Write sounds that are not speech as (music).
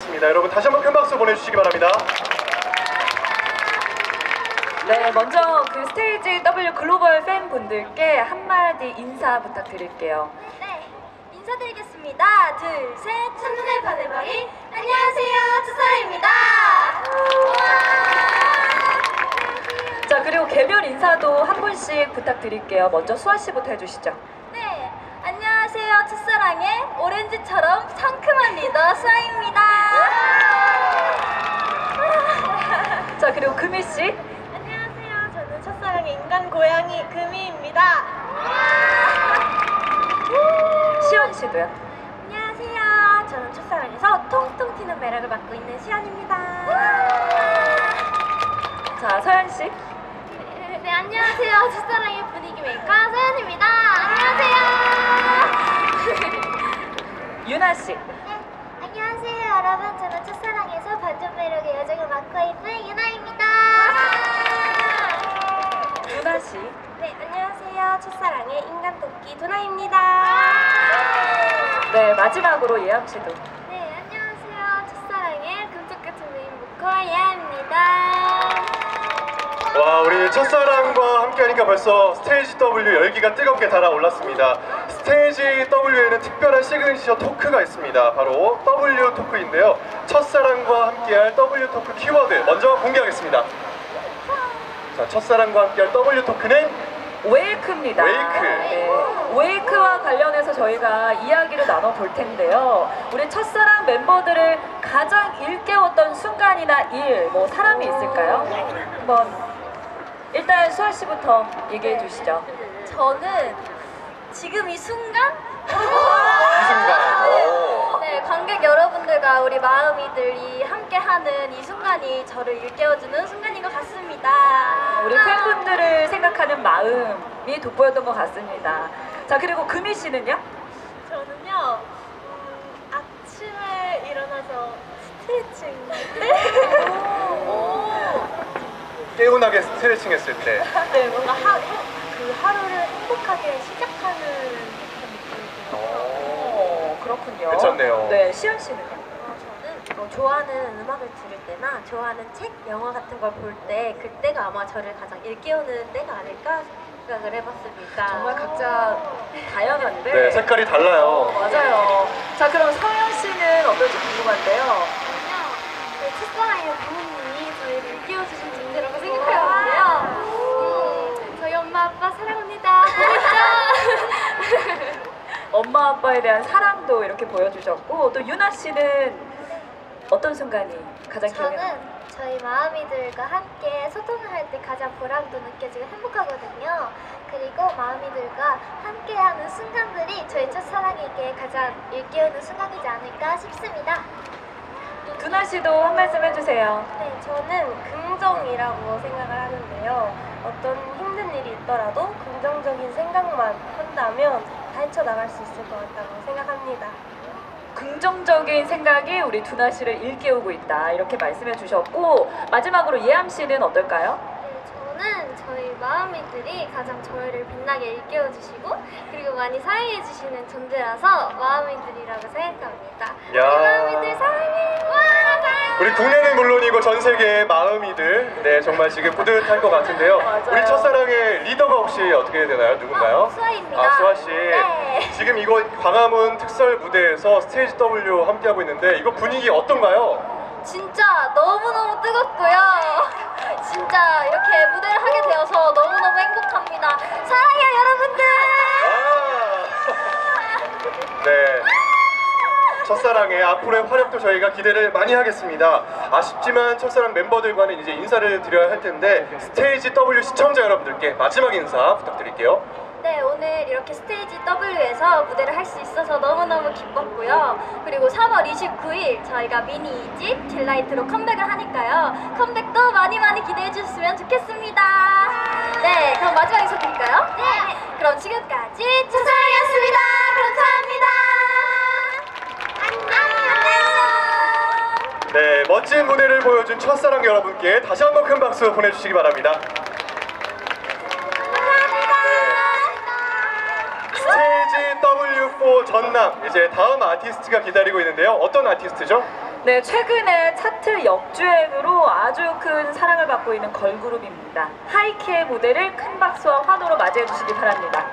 있습니다. 여러분 다시 한번 큰 박수 보내주시기 바랍니다. 네, 먼저 그 스테이지 W 글로벌 팬분들께 한마디 인사 부탁드릴게요. 네, 인사드리겠습니다. 둘, 셋, 첫눈에 반해버린 안녕하세요, 추사입니다. 자, 그리고 개별 인사도 한 분씩 부탁드릴게요. 먼저 수아 씨부터 해주시죠. 네, 안녕하세요, 첫사랑의 오렌지처럼 상큼한 리더 수아입니다. 금희 씨. 안녕하세요, 저는 첫사랑의 인간 고양이 금이입니다. 시연 씨도요. 안녕하세요, 저는 첫사랑에서 통통 튀는 매력을 맡고 있는 시연입니다. 자, 서연 씨. 네, 안녕하세요. 첫사랑의 분위기 메이커 서연입니다. 안녕하세요. 유나 씨. 네, 안녕하세요, 여러분. 저는 첫사랑에서 반전 매력의 여정을 맡고 있는 유나입니다. 유나 씨. 네, 안녕하세요. 첫사랑의 인간 토끼 두나입니다. 네, 마지막으로 예함 씨도. 네, 안녕하세요. 첫사랑의 금쪽 같은 메인 보컬 예함입니다. 와 우리 첫사랑과 함께하니까 벌써 스테이지 W 열기가 뜨겁게 달아올랐습니다. 스테이지 W에는 특별한 시그니처 토크가 있습니다. 바로 W 토크인데요. 첫사랑과 함께할 W 토크 키워드 먼저 공개하겠습니다. 자, 첫사랑과 함께할 W 토크는 wake입니다. Wake. 네, wake와 관련해서 저희가 이야기를 나눠볼 텐데요. 우리 첫사랑 멤버들을 가장 일깨웠던 순간이나 일, 뭐 사람이 있을까요? 한번 일단 수아 씨부터 얘기해 주시죠. 저는 지금 이 순간? 이 순간. 오. 네, 관객 여러분들과 우리 마음이들이 함께하는 이 순간이 저를 일깨워주는 순간인 것 같습니다. 우리 팬분들을 생각하는 마음이 돋보였던 것 같습니다. 자, 그리고 금희 씨는요? 저는요, 음, 아침에 일어나서 스트레칭. (laughs) 네? 개운하게 스트레칭 했을 때. 네, 뭔가 하, 그 하루를 행복하게 시작하는 느낌이 들어요. 어, 그렇군요. 괜찮네요. 네, 시연 씨는요? 어, 좋아하는 음악을 들을 때나 좋아하는 책, 영화 같은 걸 볼 때 그때가 아마 저를 가장 일깨우는 때가 아닐까 생각을 해봤습니다. 정말 각자 다양한데. 네, 색깔이 달라요. 맞아요. 자, 그럼 서연 씨는 어떨지 궁금한데요. 저는요, 제 첫사랑의 부모님이 저희를 일깨워주신 존재라고 생각하거든요. 음, 저희 엄마 아빠 사랑합니다. (laughs) 엄마 아빠에 대한 사랑도 이렇게 보여주셨고 또 유나 씨는 어떤 순간이 가장 기억에 남아요? 저는 저희 마음이들과 함께 소통을 할 때 가장 보람도 느껴지고 행복하거든요. 그리고 마음이들과 함께하는 순간들이 저희 첫사랑에게 가장 일깨우는 순간이지 않을까 싶습니다. 두나 씨도 한 말씀 해주세요. 네, 저는 긍정이라고 생각을 하는데요. 어떤 힘든 일이 있더라도 긍정적인 생각만 한다면 다 헤쳐나갈 수 있을 것 같다고 생각합니다. 긍정적인 생각이 우리 두나 씨를 일깨우고 있다 이렇게 말씀해 주셨고 마지막으로 예암 씨는 어떨까요? 네, 저는 저희 마음이들이 가장 저희를 빛나게 일깨워주시고 그리고 많이 사랑해주시는 존재라서 마음이들이라고 생각합니다. 야. 우리 마음이들 사랑해! 와 사랑해! 우리 국내는 물론이고 전 세계의 마음이들 네 정말 지금 뿌듯할 것 같은데요. (laughs) 맞아요. 우리 첫사랑의 리더가 혹시 어떻게 되나요? 누군가요? 어, 수아입니다. 아 수아 씨. 네. 지금 이거 광화문 특설 무대에서 스테이지 W 함께 하고 있는데 이거 분위기 어떤가요? 진짜 너무너무 뜨겁고요. 진짜 이렇게 무대를 하게 되어서 너무너무 행복합니다. 사랑해요 여러분들! 아. (laughs) 네. 첫사랑의 앞으로의 활약도 저희가 기대를 많이 하겠습니다. 아쉽지만 첫사랑 멤버들과는 이제 인사를 드려야 할 텐데 스테이지 W 시청자 여러분들께 마지막 인사 부탁드릴게요. 네, 오늘 이렇게 스테이지 W에서 무대를 할 수 있어서 너무너무 기뻤고요. 그리고 3월 29일 저희가 미니 2집 Delight로 컴백을 하니까요. 컴백도 많이 많이 기대해 주셨으면 좋겠습니다. 네, 그럼 마지막 인사 드릴까요? 네. 그럼 지금까지 첫사랑이었습니다. 감사합니다. 안녕. 네, 멋진 무대를 보여준 첫사랑 여러분께 다시 한 번 큰 박수 보내주시기 바랍니다. 스테이지 W4 전남 이제 다음 아티스트가 기다리고 있는데요. 어떤 아티스트죠? 네, 최근에 차트 역주행으로 아주 큰 사랑을 받고 있는 걸그룹입니다. 하이키의 무대를 큰 박수와 환호로 맞이해 주시기 바랍니다.